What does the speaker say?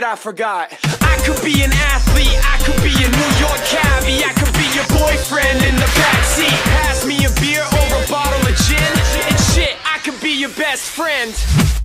I forgot. I could be an athlete, I could be a New York cabbie, I could be your boyfriend in the backseat. Pass me a beer or a bottle of gin, and shit, I could be your best friend.